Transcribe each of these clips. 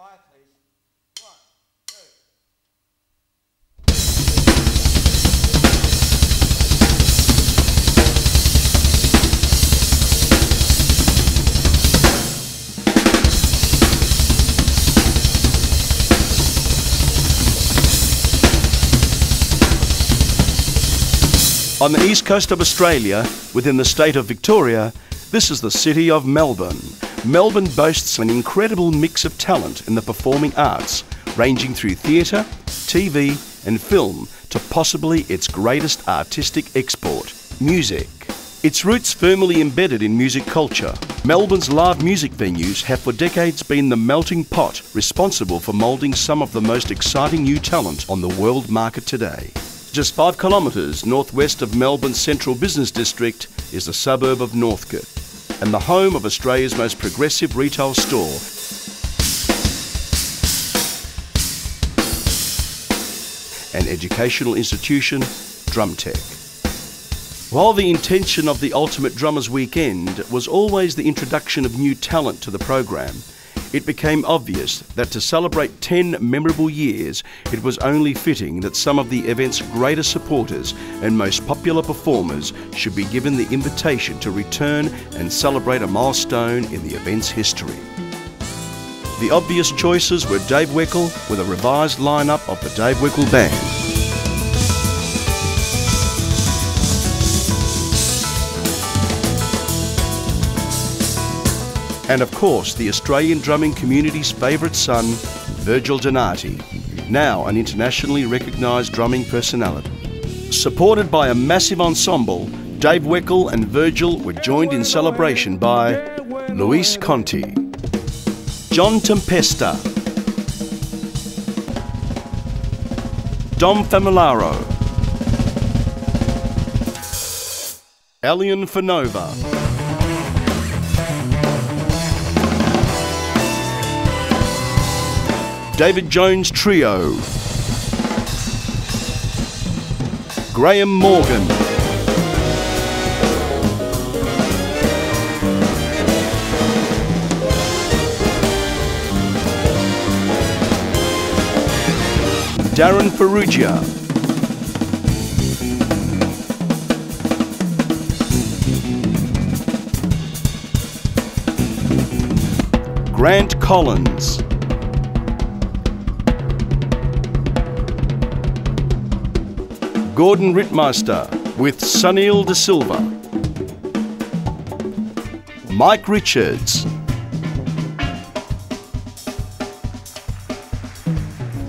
Quiet, please. On the east coast of Australia, within the state of Victoria, this is the city of Melbourne. Melbourne boasts an incredible mix of talent in the performing arts, ranging through theatre, TV, and film to possibly its greatest artistic export, music. Its roots firmly embedded in music culture, Melbourne's live music venues have for decades been the melting pot responsible for moulding some of the most exciting new talent on the world market today. Just five kilometres northwest of Melbourne's central business district is the suburb of Northcote and the home of Australia's most progressive retail store. An educational institution, Drumtek. While the intention of the Ultimate Drummers Weekend was always the introduction of new talent to the program, it became obvious that to celebrate 10 memorable years, it was only fitting that some of the event's greatest supporters and most popular performers should be given the invitation to return and celebrate a milestone in the event's history. The obvious choices were Dave Weckl with a revised lineup of the Dave Weckl Band. And of course, the Australian drumming community's favourite son, Virgil Donati, now an internationally recognised drumming personality. Supported by a massive ensemble, Dave Weckl and Virgil were joined in celebration by Luis Conte, John Tempesta, Dom Famularo, Elian Fanova. David Jones Trio, Graham Morgan, Darren Ferrugia. Grant Collins. Gordon Rytmeister with Sunil De Silva. Mike Richards.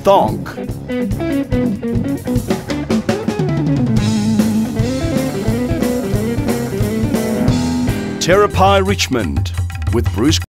Thonk. Teropai Richmond with Bruce